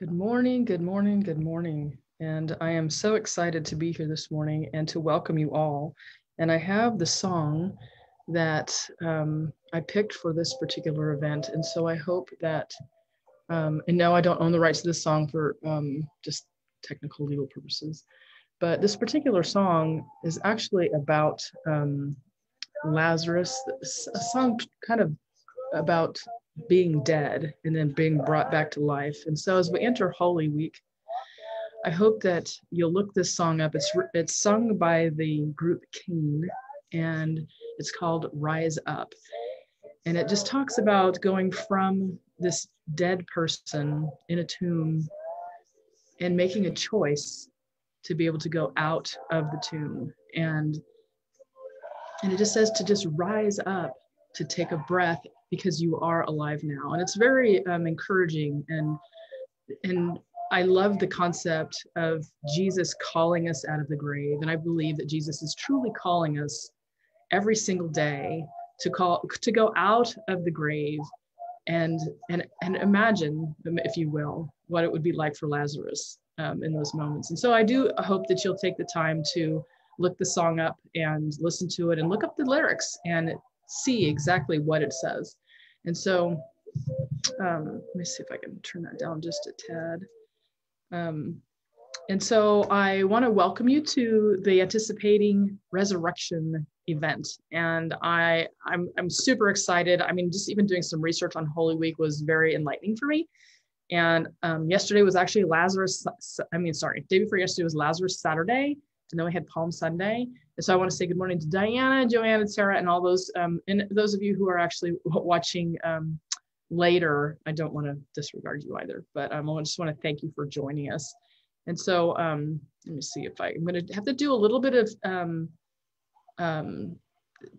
Good morning, good morning, good morning. And I am so excited to be here this morning and to welcome you all. And I have the song that um, I picked for this particular event. And so I hope that, um, and now I don't own the rights to this song for um, just technical legal purposes, but this particular song is actually about um, Lazarus, a song kind of about being dead and then being brought back to life. And so as we enter Holy Week, I hope that you'll look this song up. It's it's sung by the group Cain, and it's called Rise Up. And it just talks about going from this dead person in a tomb and making a choice to be able to go out of the tomb. And and it just says to just rise up, to take a breath because you are alive now. And it's very um, encouraging and and I love the concept of Jesus calling us out of the grave. And I believe that Jesus is truly calling us every single day to call to go out of the grave and and and imagine, if you will, what it would be like for Lazarus um, in those moments. And so I do hope that you'll take the time to look the song up and listen to it and look up the lyrics and see exactly what it says. And so um, let me see if I can turn that down just a tad. Um, and so I want to welcome you to the anticipating resurrection event. And I, I'm, I'm super excited. I mean, just even doing some research on Holy Week was very enlightening for me. And um, yesterday was actually Lazarus, I mean, sorry, day before yesterday was Lazarus Saturday. And then we had Palm Sunday. And so I want to say good morning to Diana, Joanna, Sarah, and all those, um, and those of you who are actually watching um, later. I don't want to disregard you either, but um, I just want to thank you for joining us. And so um, let me see if I, I'm going to have to do a little bit of um, um,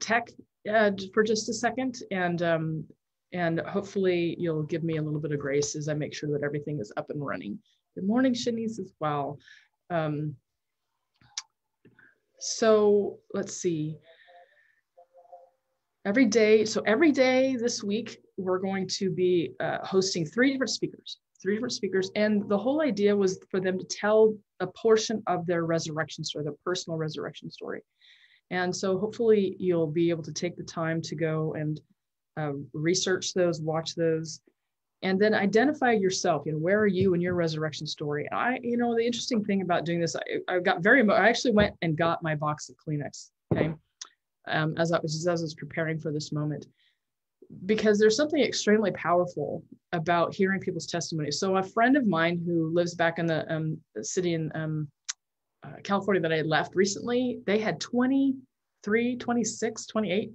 tech uh, for just a second. And, um, and hopefully you'll give me a little bit of grace as I make sure that everything is up and running. Good morning, Shanice, as well. Um, so let's see. Every day, so every day this week, we're going to be uh, hosting three different speakers, three different speakers. And the whole idea was for them to tell a portion of their resurrection story, their personal resurrection story. And so hopefully you'll be able to take the time to go and uh, research those, watch those, and then identify yourself you know where are you in your resurrection story. I you know the interesting thing about doing this i, I got very i actually went and got my box of kleenex okay? Um, as i was as i was preparing for this moment. Because there's something extremely powerful about hearing people's testimony. So a friend of mine who lives back in the um, city in um, uh, california that i left recently they had 23 26 28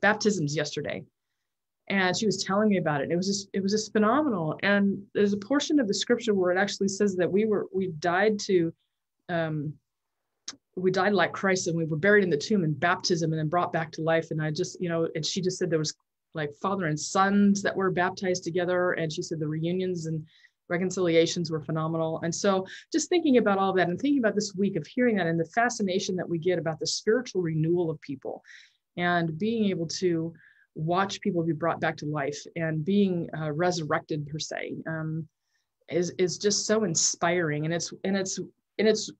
baptisms yesterday and she was telling me about it. It was just it was just phenomenal. And there's a portion of the scripture where it actually says that we were we died to um, we died like Christ and we were buried in the tomb in baptism and then brought back to life. And I just, you know, and she just said there was like father and sons that were baptized together. And she said the reunions and reconciliations were phenomenal. And so just thinking about all that and thinking about this week of hearing that and the fascination that we get about the spiritual renewal of people and being able to watch people be brought back to life and being uh, resurrected per se um, is is just so inspiring. And it's and it's and it's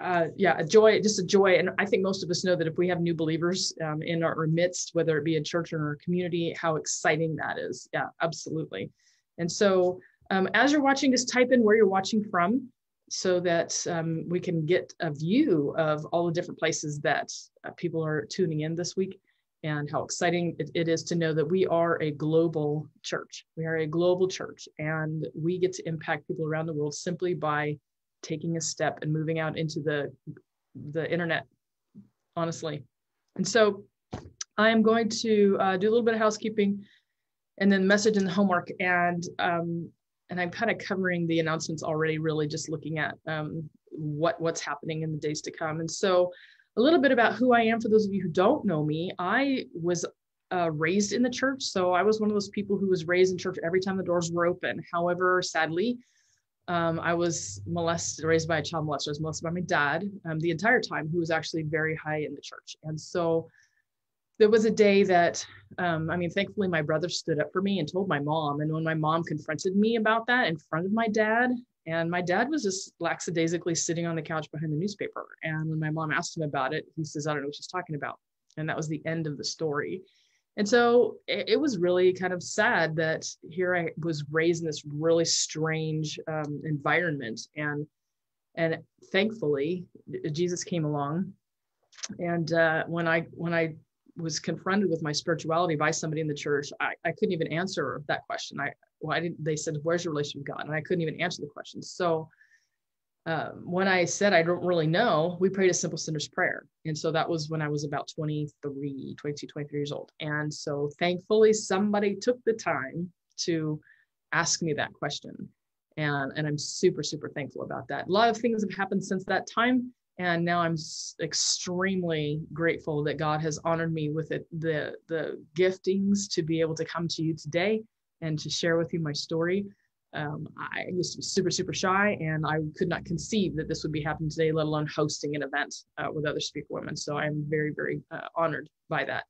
uh, yeah a joy just a joy. And i think most of us know that if we have new believers um, in our midst whether it be a church or a community how exciting that is. Yeah absolutely. And so um, as you're watching just type in where you're watching from so that um, we can get a view of all the different places that uh, people are tuning in this week and how exciting it, it is to know that we are a global church. We are a global church and we get to impact people around the world simply by taking a step and moving out into the the internet honestly and so i am going to uh, do a little bit of housekeeping and then message and homework and um, and i'm kind of covering the announcements already really just looking at um, what what's happening in the days to come and so a little bit about who I am for those of you who don't know me. I was uh, raised in the church. So I was one of those people who was raised in church every time the doors were open. However, sadly, um, I was molested, raised by a child molester. I was molested by my dad um, the entire time, who was actually very high in the church. And so there was a day that, um, I mean, thankfully, my brother stood up for me and told my mom. And when my mom confronted me about that in front of my dad, And my dad was just lackadaisically sitting on the couch behind the newspaper. And when my mom asked him about it, he says, I don't know what she's talking about. And that was the end of the story. And so it, it was really kind of sad that here I was raised in this really strange um, environment. And and thankfully, Jesus came along. And uh, when I when I was confronted with my spirituality by somebody in the church, I, I couldn't even answer that question. I why didn't they said, "Where's your relationship with God?" And I couldn't even answer the question. So um, when I said I don't really know, we prayed a simple sinner's prayer. And so that was when I was about 23, 22, 23 years old. And so thankfully, somebody took the time to ask me that question. And, and I'm super, super thankful about that. A lot of things have happened since that time. And now I'm extremely grateful that God has honored me with it, the, the giftings to be able to come to you today and to share with you my story. Um, I used to be super, super shy, and I could not conceive that this would be happening today, let alone hosting an event uh, with other speaker women. So I'm very, very uh, honored by that.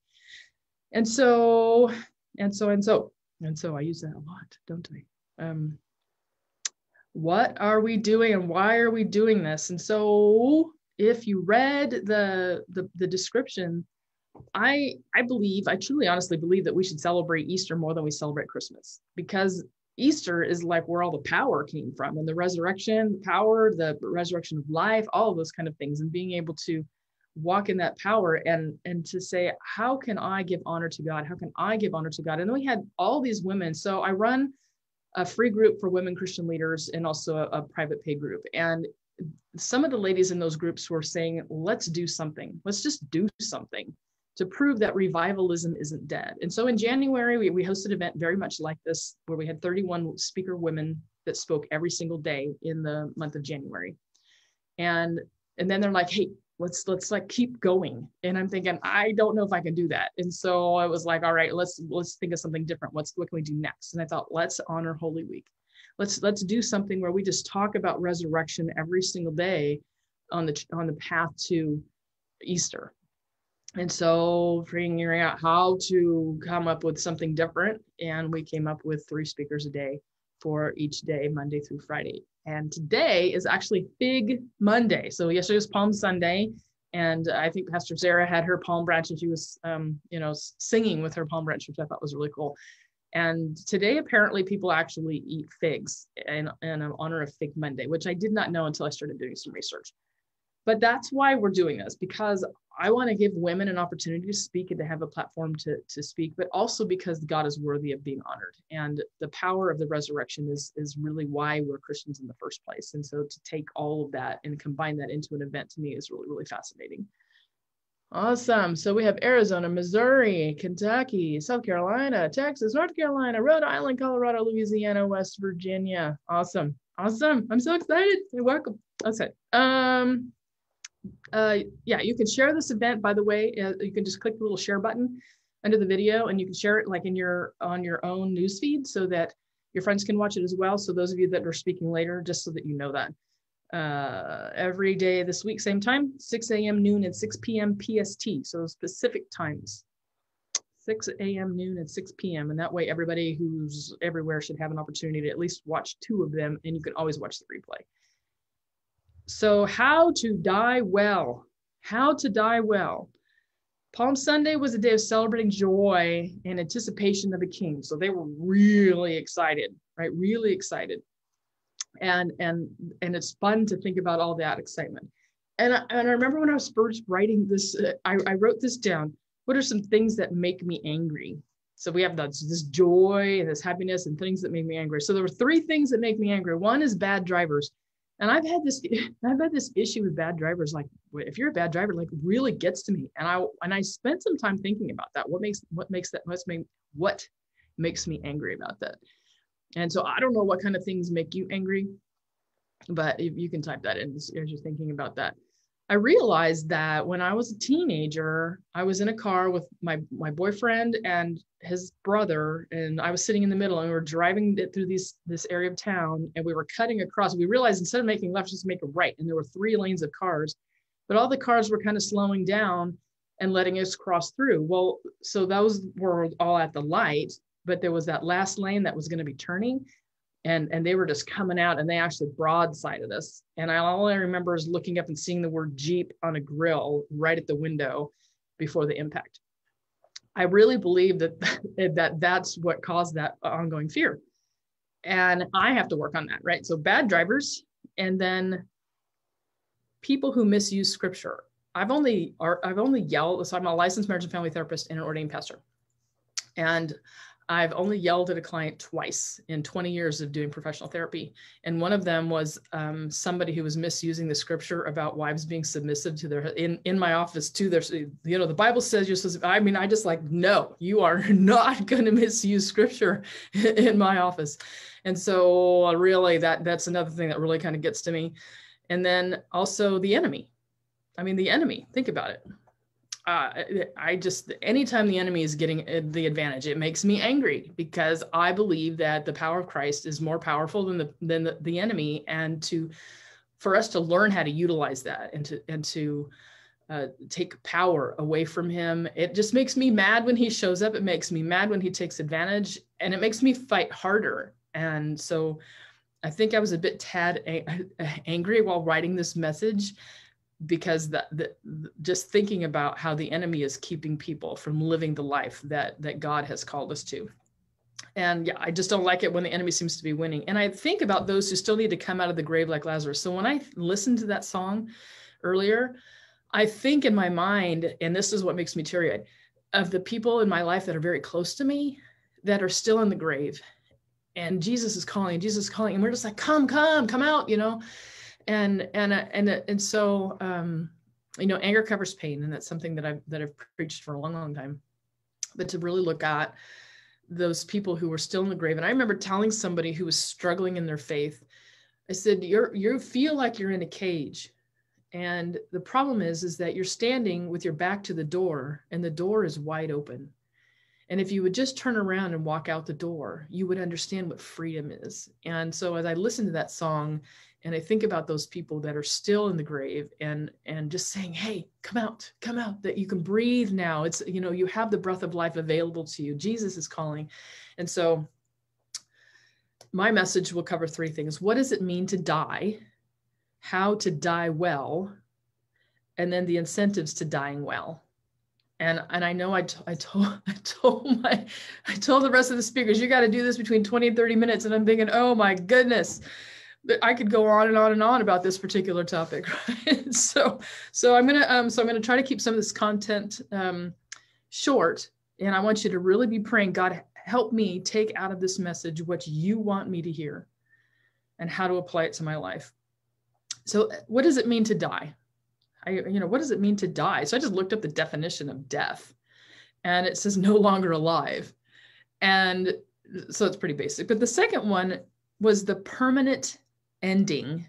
And so, and so, and so, and so, I use that a lot, don't I? Um, what are we doing, and why are we doing this? And so, if you read the the, the description, I I believe, I truly honestly believe that we should celebrate Easter more than we celebrate Christmas because Easter is like where all the power came from and the resurrection, the power, the resurrection of life, all of those kind of things, and being able to walk in that power and and to say, how can I give honor to God? How can I give honor to God? And then we had all these women. So I run a free group for women Christian leaders and also a, a private pay group. And some of the ladies in those groups were saying, let's do something. Let's just do something to prove that revivalism isn't dead. And so in January, we, we hosted an event very much like this, where we had 31 speaker women that spoke every single day in the month of January. And and then they're like, hey, let's let's like keep going. And I'm thinking, I don't know if I can do that. And so I was like, all right, let's let's think of something different. What's what can we do next? And I thought, let's honor Holy Week. Let's let's do something where we just talk about resurrection every single day on the on the path to Easter and so figuring out how to come up with something different and we came up with three speakers a day for each day monday through friday. And today is actually fig monday. So yesterday was palm sunday and i think pastor sarah had her palm branch and she was um, you know singing with her palm branch which i thought was really cool. And today apparently people actually eat figs in, in honor of fig monday which i did not know until i started doing some research but that's why we're doing this because I want to give women an opportunity to speak and to have a platform to, to speak, but also because God is worthy of being honored. And the power of the resurrection is, is really why we're Christians in the first place. And so to take all of that and combine that into an event to me is really, really fascinating. Awesome. So we have Arizona, Missouri, Kentucky, South Carolina, Texas, North Carolina, Rhode Island, Colorado, Louisiana, West Virginia. Awesome. Awesome. I'm so excited. You're welcome. Okay. Um, uh, yeah, you can share this event, by the way, uh, you can just click the little share button under the video and you can share it like in your on your own newsfeed so that your friends can watch it as well. So those of you that are speaking later, just so that you know that. Uh, every day this week, same time, 6 a.m., noon, and 6 p.m. PST. So specific times, 6 a.m., noon, and 6 p.m. And that way, everybody who's everywhere should have an opportunity to at least watch two of them, and you can always watch the replay. So, how to die well. How to die well. Palm Sunday was a day of celebrating joy and anticipation of the king. So they were really excited, right? Really excited. And and and it's fun to think about all that excitement. And I, and I remember when I was first writing this, uh, I, I wrote this down. What are some things that make me angry? So we have this, this joy and this happiness and things that make me angry. So there were three things that make me angry. One is bad drivers and I've had this I've had this issue with bad drivers. Like if you're a bad driver, like really gets to me. And I and I spent some time thinking about that. What makes what makes that what's make what makes me angry about that? And so I don't know what kind of things make you angry, but you can type that in as you're thinking about that. I realized that when I was a teenager, I was in a car with my my boyfriend and his brother, and I was sitting in the middle, and we were driving through this this area of town, and we were cutting across. We realized instead of making left, just make a right, and there were three lanes of cars, but all the cars were kind of slowing down and letting us cross through. Well, so those were all at the light, but there was that last lane that was going to be turning, and and they were just coming out and they actually broadsided us. And I, all i remember is looking up and seeing the word jeep on a grill right at the window before the impact. I really believe that that that's what caused that ongoing fear. And i have to work on that right? So bad drivers and then people who misuse scripture. I've only i've only yelled so i'm a licensed marriage and family therapist and an ordained pastor. And I've only yelled at a client twice in 20 years of doing professional therapy. And one of them was um, somebody who was misusing the scripture about wives being submissive to their, in, in my office to their, you know, the Bible says you're supposed I mean, I just like, no, you are not going to misuse scripture in my office. And so uh, really that, that's another thing that really kind of gets to me. And then also the enemy. I mean, the enemy, think about it uh, I just anytime the enemy is getting uh, the advantage, it makes me angry because I believe that the power of Christ is more powerful than the than the, the enemy, and to for us to learn how to utilize that and to and to uh, take power away from him. It just makes me mad when he shows up. It makes me mad when he takes advantage, and it makes me fight harder. And so, I think I was a bit tad angry while writing this message because that the, just thinking about how the enemy is keeping people from living the life that that God has called us to. And yeah, I just don't like it when the enemy seems to be winning. And I think about those who still need to come out of the grave like Lazarus. So when I listened to that song earlier, I think in my mind, and this is what makes me teary eyed, of the people in my life that are very close to me that are still in the grave. And Jesus is calling, Jesus is calling, and we're just like, come, come, come out, you know and and uh, and uh, and so um, you know anger covers pain and that's something that i've that i've preached for a long long time. But to really look at those people who were still in the grave and i remember telling somebody who was struggling in their faith i said you're you feel like you're in a cage. And the problem is is that you're standing with your back to the door and the door is wide open. And if you would just turn around and walk out the door you would understand what freedom is. And so as i listened to that song and i think about those people that are still in the grave and and just saying hey come out come out that you can breathe now. It's you know you have the breath of life available to you. Jesus is calling. And so my message will cover three things. What does it mean to die? How to die well? And then the incentives to dying well. And and I know I, t- I told I told my I told the rest of the speakers you got to do this between 20 and 30 minutes. And I'm thinking oh my goodness I could go on and on and on about this particular topic, right? so, so I'm gonna um, so I'm gonna try to keep some of this content um, short, and I want you to really be praying, God, help me take out of this message what you want me to hear, and how to apply it to my life. So, what does it mean to die? I, you know, what does it mean to die? So I just looked up the definition of death, and it says no longer alive, and so it's pretty basic. But the second one was the permanent ending,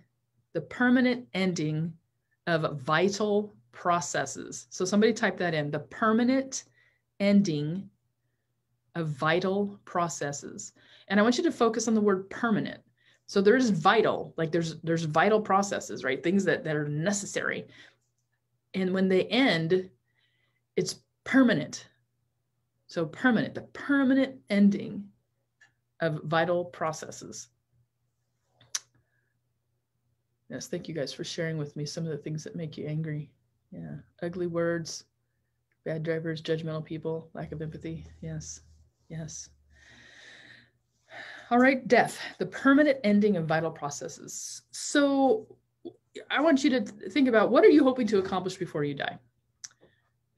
the permanent ending of vital processes. So somebody type that in, the permanent ending of vital processes. And I want you to focus on the word permanent. So there's vital, like there's there's vital processes, right? Things that, that are necessary. And when they end, it's permanent. So permanent, the permanent ending of vital processes. Yes, thank you guys for sharing with me some of the things that make you angry. Yeah, ugly words, bad drivers, judgmental people, lack of empathy. Yes, yes. All right, death, the permanent ending of vital processes. So I want you to think about what are you hoping to accomplish before you die?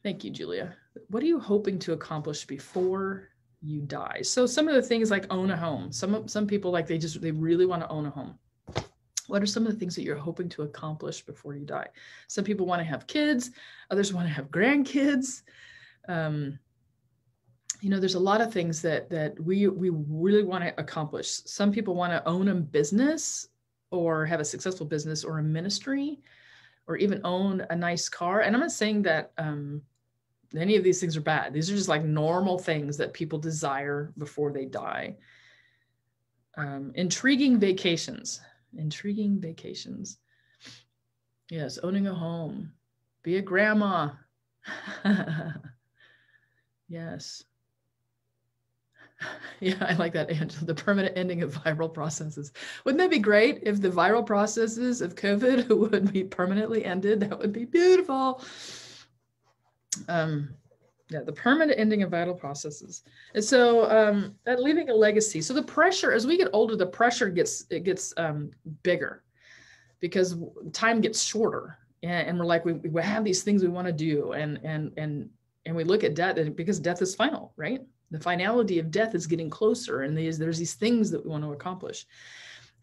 Thank you, Julia. What are you hoping to accomplish before you die? So some of the things like own a home. Some of some people like they just they really want to own a home what are some of the things that you're hoping to accomplish before you die? Some people want to have kids others want to have grandkids. Um, you know there's a lot of things that that we we really want to accomplish. Some people want to own a business or have a successful business or a ministry or even own a nice car. And i'm not saying that um, any of these things are bad. These are just like normal things that people desire before they die. Um, intriguing vacations intriguing vacations. Yes, owning a home, be a grandma. yes. Yeah, I like that, Angela. The permanent ending of viral processes. Wouldn't that be great if the viral processes of COVID would be permanently ended? That would be beautiful. Um, yeah, the permanent ending of vital processes. And so um, leaving a legacy. So the pressure, as we get older, the pressure gets it gets um, bigger because time gets shorter, and, and we're like we, we have these things we want to do, and and and and we look at death and because death is final, right? the finality of death is getting closer and these, there's these things that we want to accomplish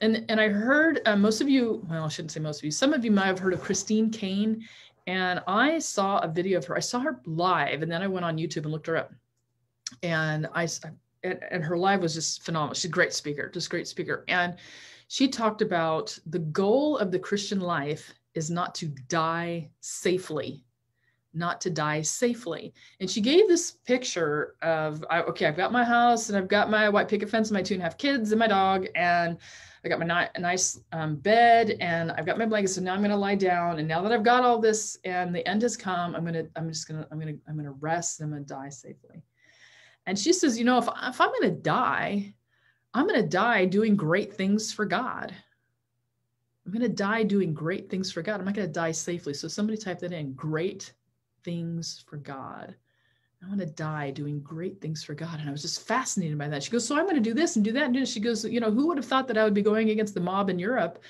and and i heard uh, most of you well i shouldn't say most of you some of you might have heard of christine caine and i saw a video of her i saw her live and then i went on youtube and looked her up. And i and, and her live was just phenomenal. She's a great speaker just great speaker. And she talked about the goal of the christian life is not to die safely not to die safely. And she gave this picture of, okay, I've got my house and I've got my white picket fence and my two and a half kids and my dog, and I got my ni- nice um, bed and I've got my blanket. So now I'm going to lie down. And now that I've got all this and the end has come, I'm going to, I'm just going to, I'm going to, I'm going to rest and I'm going to die safely. And she says, you know, if, if I'm going to die, I'm going to die doing great things for God. I'm going to die doing great things for God. I'm not going to die safely. So somebody type that in great things for God. I want to die doing great things for God. And I was just fascinated by that. She goes, So I'm going to do this and do that. And she goes, You know, who would have thought that I would be going against the mob in Europe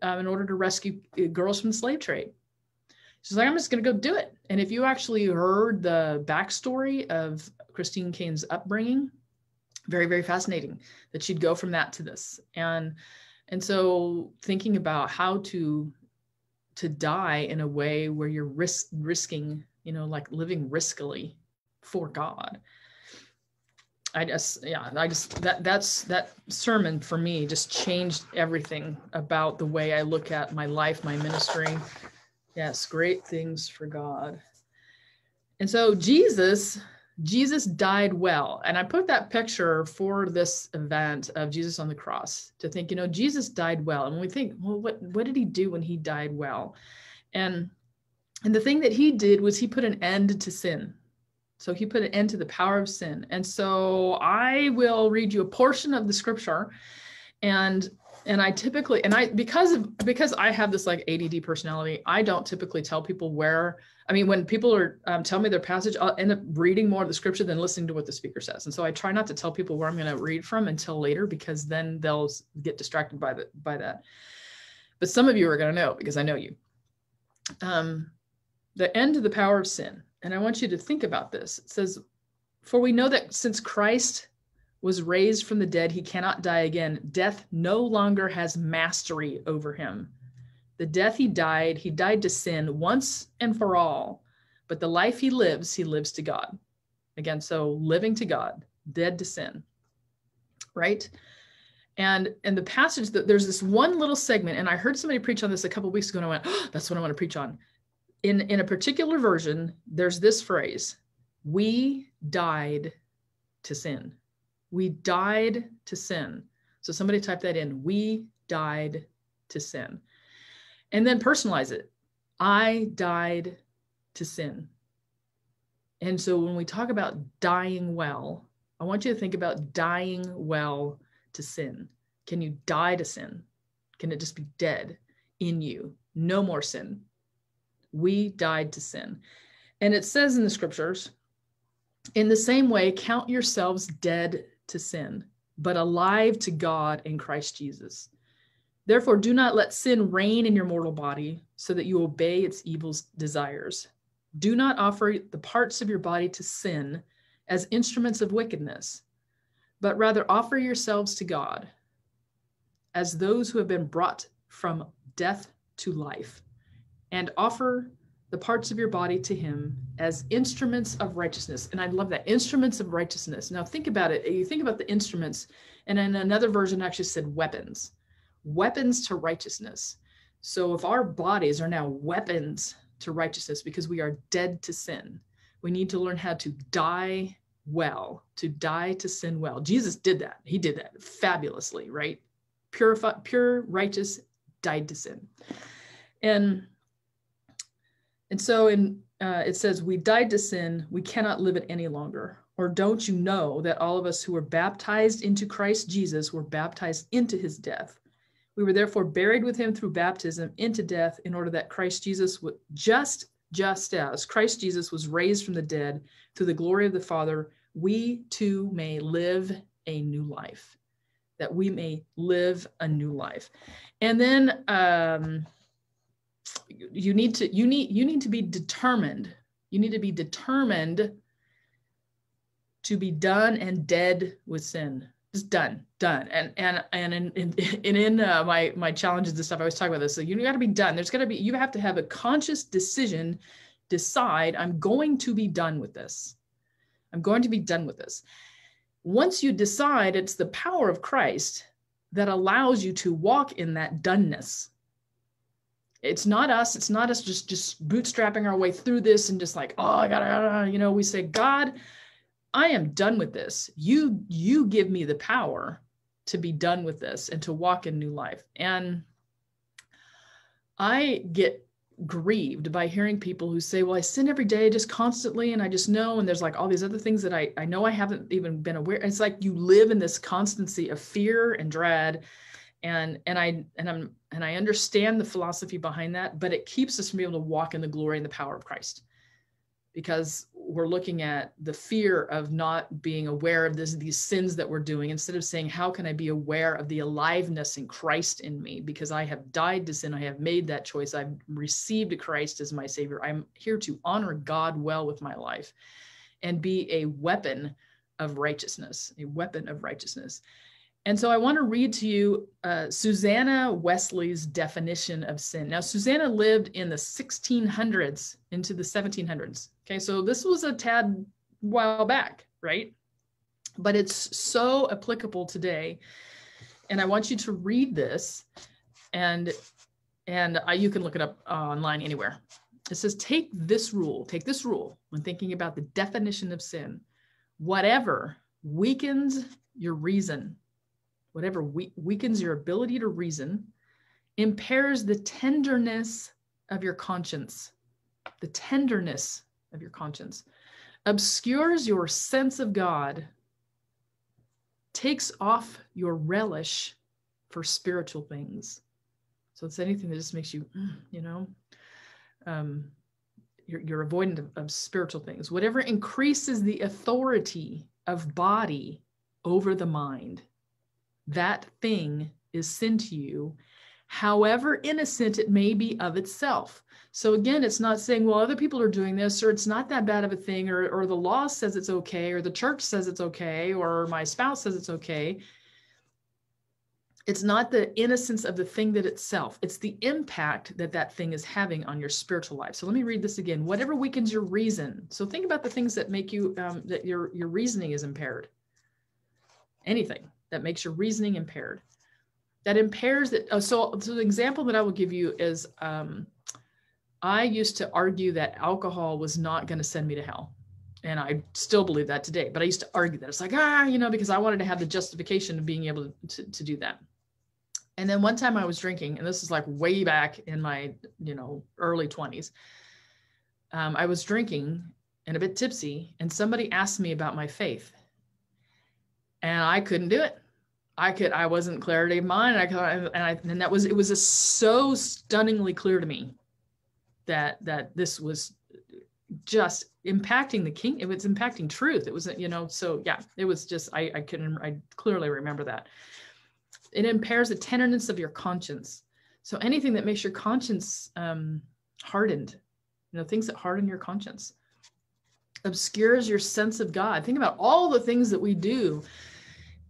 um, in order to rescue uh, girls from the slave trade? She's like, I'm just going to go do it. And if you actually heard the backstory of Christine Caine's upbringing, very, very fascinating that she'd go from that to this. And and so thinking about how to to die in a way where you're risk risking you know, like living riskily for God. I just, yeah, I just, that, that's, that sermon for me just changed everything about the way I look at my life, my ministry. Yes, great things for God. And so Jesus, Jesus died well. And I put that picture for this event of Jesus on the cross to think, you know, Jesus died well. And we think, well, what, what did he do when he died well? And and the thing that he did was he put an end to sin. So he put an end to the power of sin. And so I will read you a portion of the scripture and and I typically and I because of because I have this like ADD personality, I don't typically tell people where. I mean, when people are um, tell me their passage, I'll end up reading more of the scripture than listening to what the speaker says. And so I try not to tell people where I'm going to read from until later because then they'll get distracted by the by that. But some of you are going to know because I know you. Um, the end of the power of sin. And I want you to think about this. It says, For we know that since Christ was raised from the dead, he cannot die again. Death no longer has mastery over him. The death he died, he died to sin once and for all. But the life he lives, he lives to God. Again, so living to God, dead to sin. Right? And and the passage that there's this one little segment, and I heard somebody preach on this a couple weeks ago, and I went, oh, that's what I want to preach on in in a particular version there's this phrase we died to sin. We died to sin. So somebody type that in we died to sin. And then personalize it i died to sin. And so when we talk about dying well i want you to think about dying well to sin. Can you die to sin? Can it just be dead in you? No more sin we died to sin. And it says in the scriptures, in the same way, count yourselves dead to sin, but alive to God in Christ Jesus. Therefore, do not let sin reign in your mortal body so that you obey its evil desires. Do not offer the parts of your body to sin as instruments of wickedness, but rather offer yourselves to God as those who have been brought from death to life and offer the parts of your body to him as instruments of righteousness. And I love that instruments of righteousness. Now think about it. You think about the instruments, and in another version actually said weapons, weapons to righteousness. So if our bodies are now weapons to righteousness because we are dead to sin, we need to learn how to die well, to die to sin well. Jesus did that. He did that fabulously, right? Purify, pure, righteous, died to sin. And and so in uh, it says, we died to sin, we cannot live it any longer. or don't you know that all of us who were baptized into Christ Jesus were baptized into his death? We were therefore buried with him through baptism into death in order that Christ Jesus would just just as Christ Jesus was raised from the dead through the glory of the Father, we too may live a new life. That we may live a new life. And then um, you need to you need you need to be determined. You need to be determined to be done and dead with sin. Just done, done. And and and in in, in, in uh, my my challenges and stuff, I was talking about this. So you got to be done. There's got to be you have to have a conscious decision. Decide I'm going to be done with this. I'm going to be done with this. Once you decide, it's the power of Christ that allows you to walk in that doneness it's not us it's not us just just bootstrapping our way through this and just like oh i gotta you know we say god i am done with this. You you give me the power to be done with this and to walk in new life. And i get grieved by hearing people who say well i sin every day just constantly and i just know and there's like all these other things that i i know i haven't even been aware it's like you live in this constancy of fear and dread and and i and i'm and i understand the philosophy behind that but it keeps us from being able to walk in the glory and the power of christ. Because we're looking at the fear of not being aware of this, these sins that we're doing instead of saying how can i be aware of the aliveness in christ in me? Because i have died to sin. I have made that choice. I've received christ as my savior. I'm here to honor god well with my life and be a weapon of righteousness a weapon of righteousness and so I want to read to you uh, Susanna Wesley's definition of sin. Now, Susanna lived in the 1600s into the 1700s. Okay, so this was a tad while back, right? But it's so applicable today. And I want you to read this, and and uh, you can look it up uh, online anywhere. It says, take this rule, take this rule when thinking about the definition of sin. Whatever weakens your reason whatever we- weakens your ability to reason, impairs the tenderness of your conscience, the tenderness of your conscience, obscures your sense of God, takes off your relish for spiritual things. So it's anything that just makes you, you know, um, you're, you're avoidant of, of spiritual things. Whatever increases the authority of body over the mind that thing is sin to you, however innocent it may be of itself. So again, it's not saying, well, other people are doing this, or it's not that bad of a thing, or, or the law says it's okay, or the church says it's okay, or my spouse says it's okay. It's not the innocence of the thing that itself, it's the impact that that thing is having on your spiritual life. So let me read this again. Whatever weakens your reason. So think about the things that make you, um, that your, your reasoning is impaired. Anything that makes your reasoning impaired. That impairs that. Oh, so, so the example that I will give you is um, I used to argue that alcohol was not going to send me to hell. And I still believe that today, but I used to argue that. It's like, ah, you know, because I wanted to have the justification of being able to, to do that. And then one time I was drinking, and this is like way back in my, you know, early 20s. Um, I was drinking and a bit tipsy, and somebody asked me about my faith. And I couldn't do it. I could, I wasn't clarity of mind. I could, and I, and that was, it was so stunningly clear to me that, that this was just impacting the king. It was impacting truth. It was, you know, so yeah, it was just, I, I couldn't, I clearly remember that. It impairs the tenderness of your conscience. So anything that makes your conscience um, hardened, you know, things that harden your conscience, obscures your sense of God. Think about all the things that we do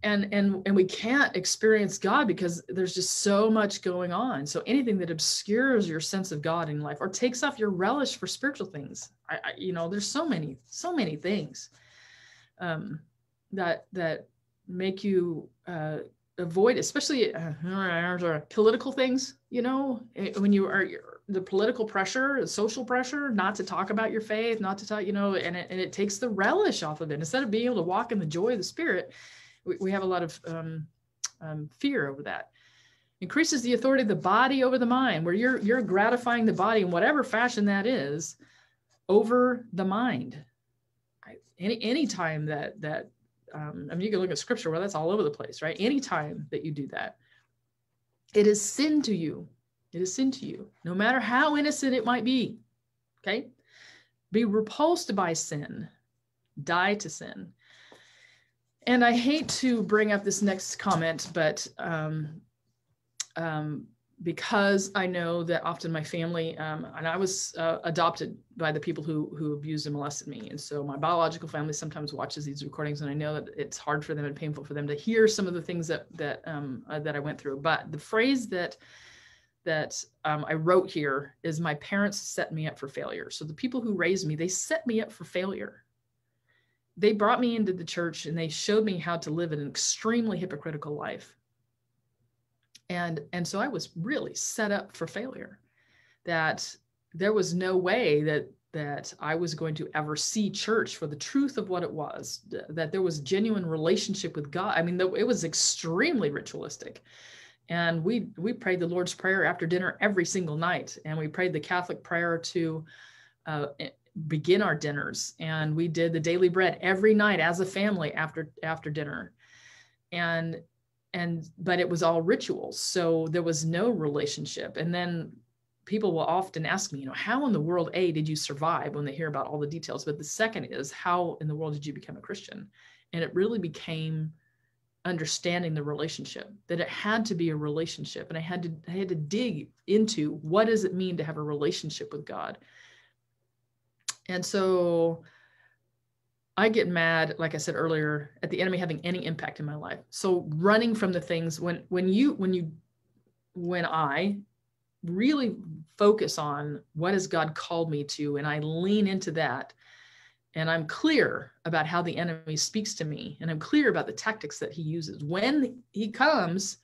and and and we can't experience god because there's just so much going on. So anything that obscures your sense of god in life or takes off your relish for spiritual things I, I you know there's so many so many things um that that make you uh avoid especially uh, political things you know eh, when you are the political pressure the social pressure not to talk about your faith not to talk you know and it, and it takes the relish off of it. Instead of being able to walk in the joy of the spirit we, we have a lot of um, um, fear over that. Increases the authority of the body over the mind, where you're you're gratifying the body in whatever fashion that is, over the mind. I, any any time that that um, I mean, you can look at scripture where that's all over the place, right? Anytime that you do that, it is sin to you. It is sin to you, no matter how innocent it might be. Okay? Be repulsed by sin, die to sin. And I hate to bring up this next comment, but um, um, because I know that often my family, um, and I was uh, adopted by the people who who abused and molested me, and so my biological family sometimes watches these recordings, and I know that it's hard for them and painful for them to hear some of the things that that um, uh, that I went through. But the phrase that that um, I wrote here is my parents set me up for failure. So the people who raised me, they set me up for failure. They brought me into the church and they showed me how to live an extremely hypocritical life. And and so i was really set up for failure that there was no way that that i was going to ever see church for the truth of what it was that there was genuine relationship with god. I mean it was extremely ritualistic. And we we prayed the lord's prayer after dinner every single night. And we prayed the catholic prayer to uh, begin our dinners and we did the daily bread every night as a family after after dinner. And and but it was all rituals so there was no relationship. And then people will often ask me you know how in the world a did you survive when they hear about all the details? But the second is how in the world did you become a christian? And it really became understanding the relationship that it had to be a relationship and i had to i had to dig into what does it mean to have a relationship with god and so I get mad, like I said earlier, at the enemy having any impact in my life. So running from the things when when you when you when I really focus on what has God called me to and I lean into that and I'm clear about how the enemy speaks to me and I'm clear about the tactics that he uses. When he comes,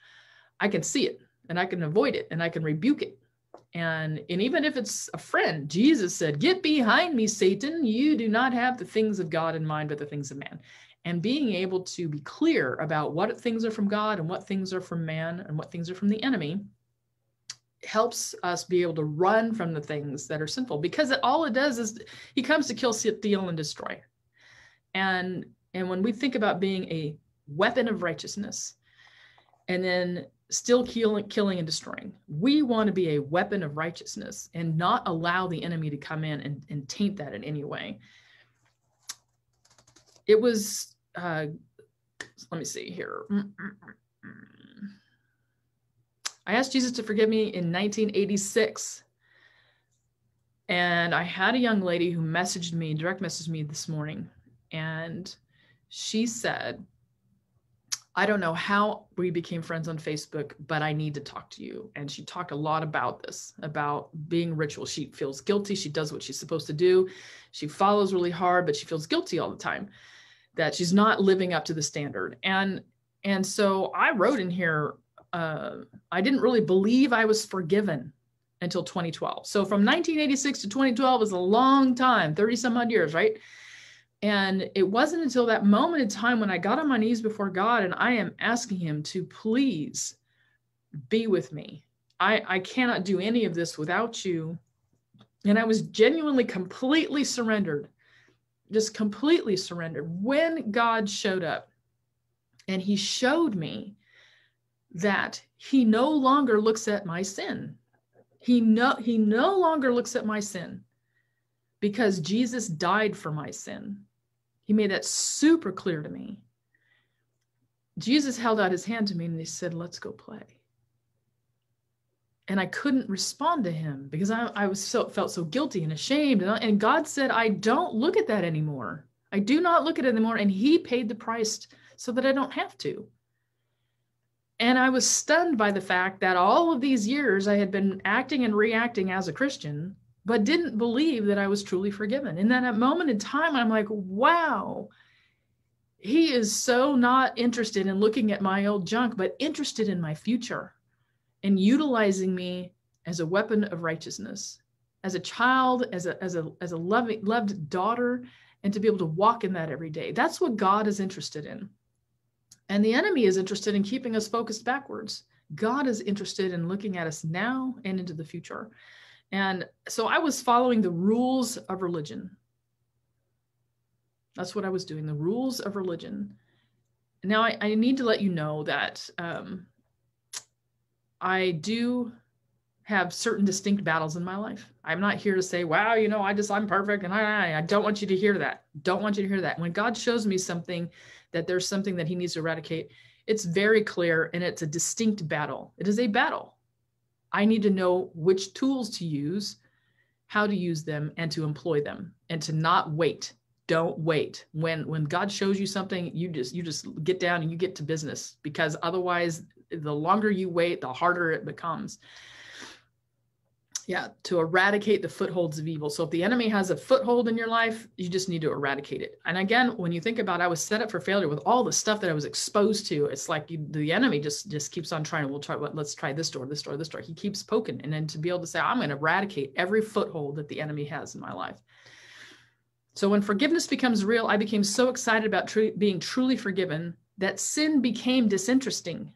I can see it and I can avoid it and I can rebuke it and, and even if it's a friend, Jesus said, Get behind me, Satan. You do not have the things of God in mind, but the things of man. And being able to be clear about what things are from God and what things are from man and what things are from the enemy helps us be able to run from the things that are sinful because all it does is he comes to kill steal and destroy and and when we think about being a weapon of righteousness and then still killing, killing and destroying. We want to be a weapon of righteousness and not allow the enemy to come in and, and taint that in any way. It was, uh, let me see here. I asked Jesus to forgive me in 1986. And I had a young lady who messaged me, direct messaged me this morning. And she said, I don't know how we became friends on Facebook, but I need to talk to you. And she talked a lot about this, about being ritual. She feels guilty. She does what she's supposed to do. She follows really hard, but she feels guilty all the time that she's not living up to the standard. And and so I wrote in here, uh, I didn't really believe I was forgiven until 2012. So from 1986 to 2012 is a long time, 30 some odd years, right? And it wasn't until that moment in time when I got on my knees before God and I am asking Him to please be with me. I, I cannot do any of this without you. And I was genuinely completely surrendered, just completely surrendered when God showed up. And He showed me that He no longer looks at my sin. He no, he no longer looks at my sin because Jesus died for my sin. He made that super clear to me. Jesus held out his hand to me and he said, Let's go play. And I couldn't respond to him because I, I was so felt so guilty and ashamed. And, and God said, I don't look at that anymore. I do not look at it anymore. And he paid the price so that I don't have to. And I was stunned by the fact that all of these years I had been acting and reacting as a Christian but didn't believe that I was truly forgiven. And then at moment in time, I'm like, wow, he is so not interested in looking at my old junk, but interested in my future and utilizing me as a weapon of righteousness, as a child, as a, as a, as a loving, loved daughter, and to be able to walk in that every day. That's what God is interested in. And the enemy is interested in keeping us focused backwards. God is interested in looking at us now and into the future. And so I was following the rules of religion. That's what I was doing, the rules of religion. Now, I, I need to let you know that um, I do have certain distinct battles in my life. I'm not here to say, wow, you know, I just, I'm perfect. And I, I don't want you to hear that. Don't want you to hear that. When God shows me something that there's something that he needs to eradicate, it's very clear and it's a distinct battle. It is a battle. I need to know which tools to use, how to use them, and to employ them, and to not wait. Don't wait. When when God shows you something, you just you just get down and you get to business because otherwise, the longer you wait, the harder it becomes yeah to eradicate the footholds of evil. So if the enemy has a foothold in your life you just need to eradicate it. And again when you think about it, i was set up for failure with all the stuff that i was exposed to. It's like you, the enemy just just keeps on trying we'll try let's try this door this door this door. He keeps poking. And then to be able to say i'm going to eradicate every foothold that the enemy has in my life. So when forgiveness becomes real i became so excited about tr- being truly forgiven that sin became disinteresting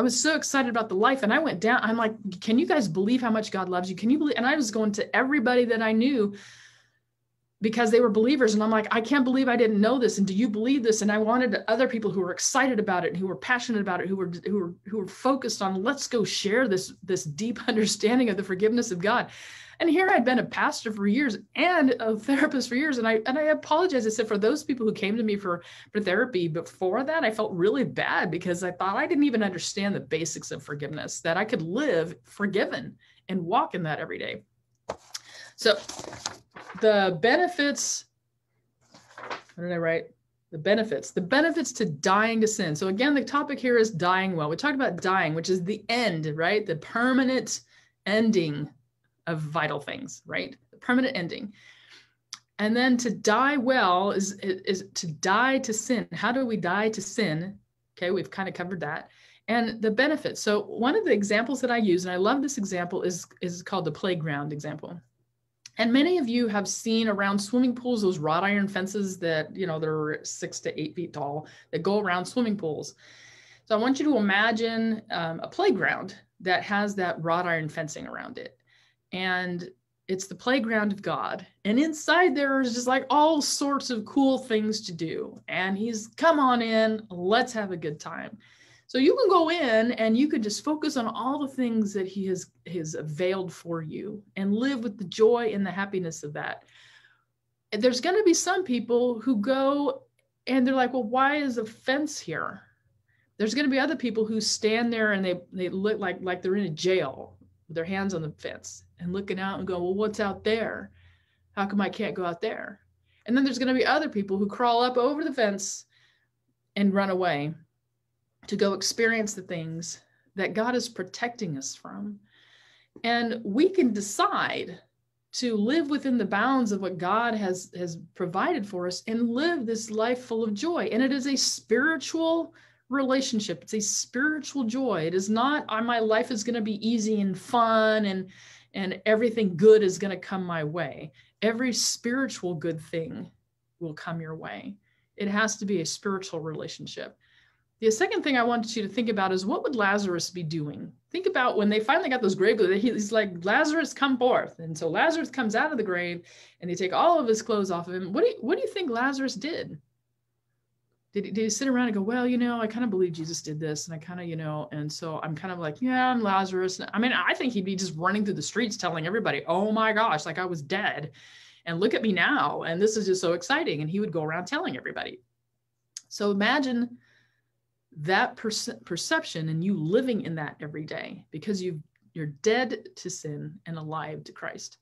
I was so excited about the life. And I went down. I'm like, can you guys believe how much God loves you? Can you believe? And I was going to everybody that I knew because they were believers. And I'm like, I can't believe I didn't know this. And do you believe this? And I wanted other people who were excited about it who were passionate about it, who were who were who were focused on let's go share this this deep understanding of the forgiveness of God. And here I'd been a pastor for years and a therapist for years. And I and I apologize. I said for those people who came to me for, for therapy before that, I felt really bad because I thought I didn't even understand the basics of forgiveness, that I could live forgiven and walk in that every day. So the benefits, what did I write? The benefits, the benefits to dying to sin. So again, the topic here is dying well. We talked about dying, which is the end, right? The permanent ending of vital things, right? The permanent ending. And then to die well is, is, to die to sin. How do we die to sin? Okay, we've kind of covered that. And the benefits. So one of the examples that I use, and I love this example, is, is called the playground example. And many of you have seen around swimming pools those wrought iron fences that, you know, they're six to eight feet tall that go around swimming pools. So I want you to imagine um, a playground that has that wrought iron fencing around it and it's the playground of God. And inside there is just like all sorts of cool things to do. And he's, come on in, let's have a good time. So you can go in and you can just focus on all the things that he has, has availed for you and live with the joy and the happiness of that. There's going to be some people who go and they're like, well, why is a fence here? There's going to be other people who stand there and they, they look like, like they're in a jail with their hands on the fence and looking out and going, well, what's out there? How come I can't go out there? And then there's going to be other people who crawl up over the fence and run away to go experience the things that God is protecting us from. And we can decide to live within the bounds of what God has has provided for us and live this life full of joy. And it is a spiritual relationship. It's a spiritual joy. It is not—I my life is going to be easy and fun and and everything good is going to come my way. Every spiritual good thing will come your way. It has to be a spiritual relationship. The second thing I want you to think about is what would Lazarus be doing? Think about when they finally got those grave he's like, Lazarus, come forth. And so Lazarus comes out of the grave and they take all of his clothes off of him. What do you, what do you think Lazarus did? Did did sit around and go, well, you know, I kind of believe Jesus did this, and I kind of, you know, and so I'm kind of like, yeah, I'm Lazarus. I mean, I think he'd be just running through the streets telling everybody, oh my gosh, like I was dead, and look at me now, and this is just so exciting, and he would go around telling everybody. So imagine that perce- perception and you living in that every day because you you're dead to sin and alive to Christ.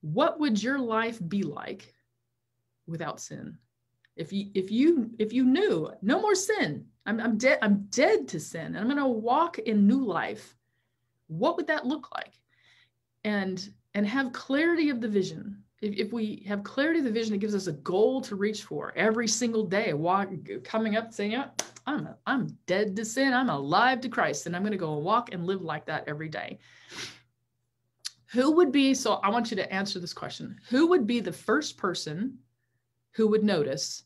What would your life be like without sin? If you if you if you knew no more sin. I'm, I'm dead i'm dead to sin and i'm going to walk in new life. What would that look like? And and have clarity of the vision. If, if we have clarity of the vision it gives us a goal to reach for every single day. Walk coming up saying yeah, i'm i'm dead to sin. I'm alive to christ and i'm going to go and walk and live like that every day. Who would be so i want you to answer this question. Who would be the first person who would notice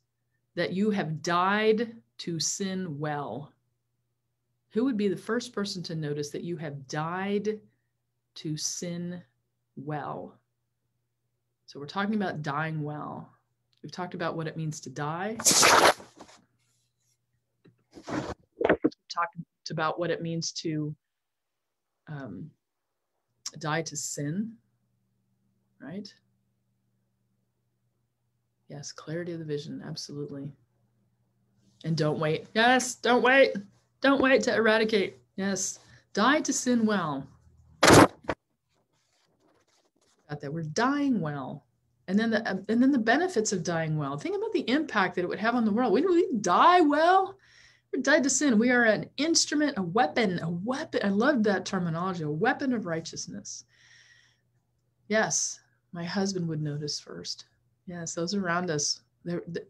that you have died to sin well? Who would be the first person to notice that you have died to sin well? So we're talking about dying well. We've talked about what it means to die. Talked about what it means to um, die to sin, right? Yes, clarity of the vision, absolutely. And don't wait. Yes, don't wait. Don't wait to eradicate. Yes, die to sin well. Got that. We're dying well. And then the and then the benefits of dying well. Think about the impact that it would have on the world. We really die well. We're died to sin. We are an instrument, a weapon, a weapon. I love that terminology, a weapon of righteousness. Yes, my husband would notice first. Yes, those around us,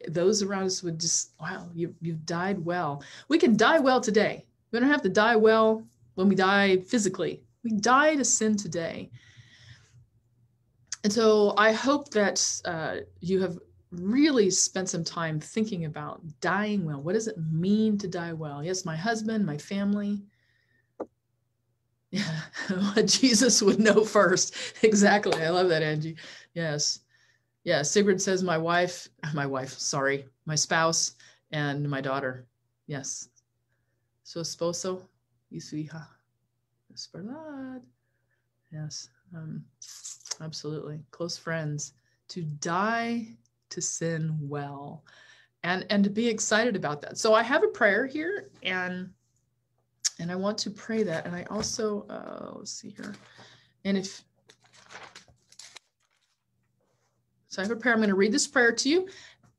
those around us would just, wow, you, you've died well. We can die well today. We don't have to die well when we die physically. We die to sin today. And so I hope that uh, you have really spent some time thinking about dying well. What does it mean to die well? Yes, my husband, my family. Yeah, what Jesus would know first. Exactly. I love that, Angie. Yes yeah, Sigrid says my wife, my wife, sorry, my spouse and my daughter. Yes. Su esposo y su hija. Es verdad. Yes. Um, absolutely. Close friends. To die to sin well and and to be excited about that. So I have a prayer here and and I want to pray that. And I also uh, let's see here. And if So I have a prayer. I'm going to read this prayer to you,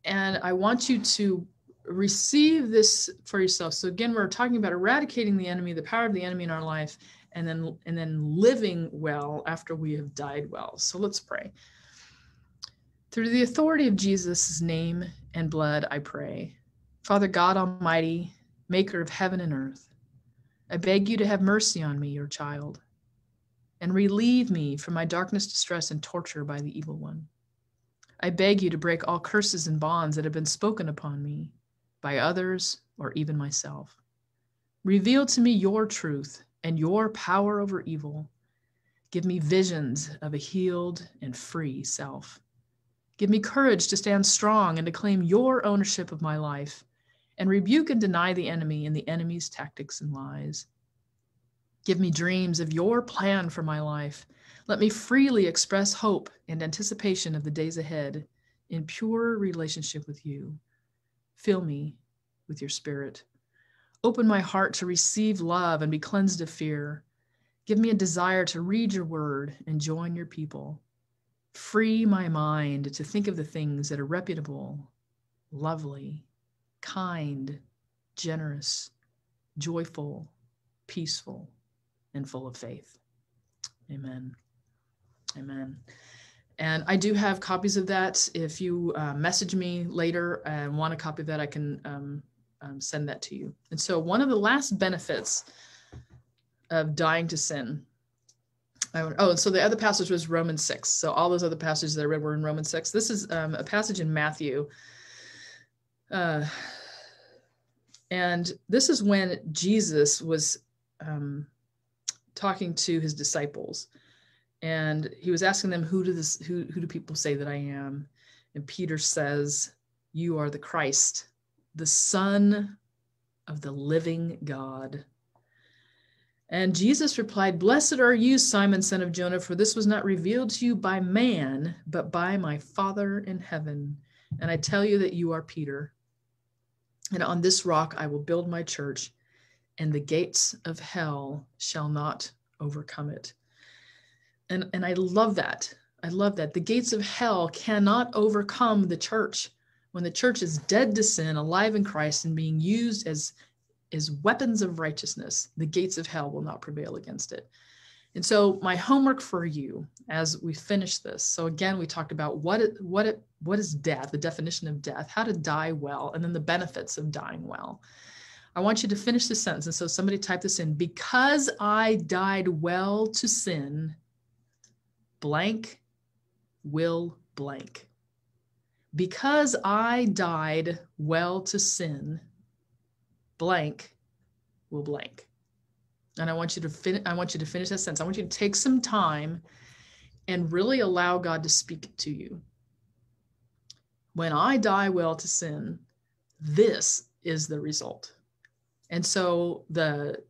and I want you to receive this for yourself. So again, we're talking about eradicating the enemy, the power of the enemy in our life, and then and then living well after we have died well. So let's pray. Through the authority of Jesus' name and blood, I pray. Father God Almighty, maker of heaven and earth, I beg you to have mercy on me, your child, and relieve me from my darkness, distress, and torture by the evil one. I beg you to break all curses and bonds that have been spoken upon me by others or even myself. Reveal to me your truth and your power over evil. Give me visions of a healed and free self. Give me courage to stand strong and to claim your ownership of my life and rebuke and deny the enemy and the enemy's tactics and lies. Give me dreams of your plan for my life let me freely express hope and anticipation of the days ahead in pure relationship with you. Fill me with your spirit. Open my heart to receive love and be cleansed of fear. Give me a desire to read your word and join your people. Free my mind to think of the things that are reputable, lovely, kind, generous, joyful, peaceful, and full of faith. Amen. Amen. And I do have copies of that. If you uh, message me later and want a copy of that, I can um, um, send that to you. And so, one of the last benefits of dying to sin. I, oh, and so the other passage was Romans 6. So, all those other passages that I read were in Romans 6. This is um, a passage in Matthew. Uh, and this is when Jesus was um, talking to his disciples and he was asking them who do this who, who do people say that i am? And peter says you are the christ the son of the living god. And jesus replied blessed are you simon son of jonah for this was not revealed to you by man but by my father in heaven. And i tell you that you are peter. And on this rock i will build my church and the gates of hell shall not overcome it and and i love that. I love that. The gates of hell cannot overcome the church. When the church is dead to sin alive in christ and being used as as weapons of righteousness the gates of hell will not prevail against it. And so my homework for you as we finish this so again we talked about what it, what it, what is death the definition of death how to die well and then the benefits of dying well. I want you to finish the sentence. And so somebody type this in. Because I died well to sin, blank will blank. Because I died well to sin, blank will blank. And I want you to fin- I want you to finish that sentence. I want you to take some time and really allow God to speak to you. when I die well to sin, this is the result. And so the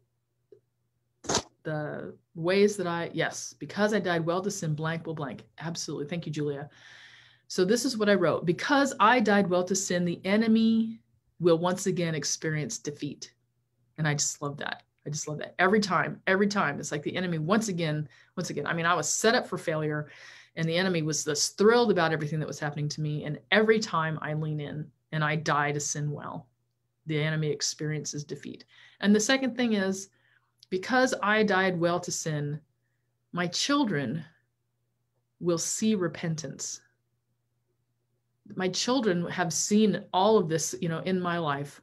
the ways that I, yes, because I died well to sin, blank will blank. Absolutely. Thank you, Julia. So this is what I wrote. Because I died well to sin, the enemy will once again experience defeat. And I just love that. I just love that. Every time, every time, it's like the enemy once again, once again. I mean, I was set up for failure and the enemy was this thrilled about everything that was happening to me. And every time I lean in and I die to sin well, the enemy experiences defeat. And the second thing is because I died well to sin, my children will see repentance. My children have seen all of this, you know, in my life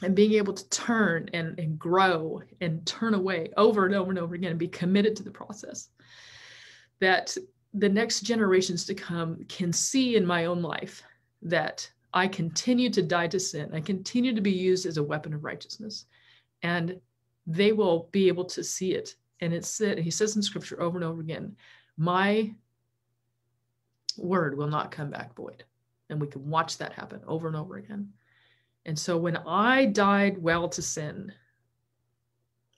and being able to turn and, and grow and turn away over and over and over again and be committed to the process that the next generations to come can see in my own life that I continue to die to sin. I continue to be used as a weapon of righteousness. And they will be able to see it. And it's he says in scripture over and over again, my word will not come back void. And we can watch that happen over and over again. And so when I died well to sin,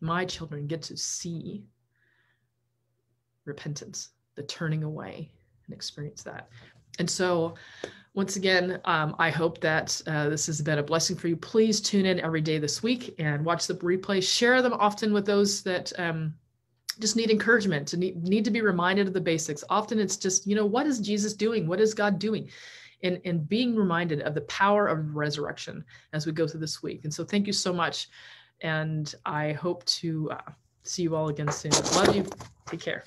my children get to see repentance, the turning away, and experience that. And so once again, um, I hope that uh, this has been a blessing for you. Please tune in every day this week and watch the replay. Share them often with those that um, just need encouragement, to need, need to be reminded of the basics. Often it's just, you know, what is Jesus doing? What is God doing? And, and being reminded of the power of resurrection as we go through this week. And so thank you so much. And I hope to uh, see you all again soon. Love you. Take care.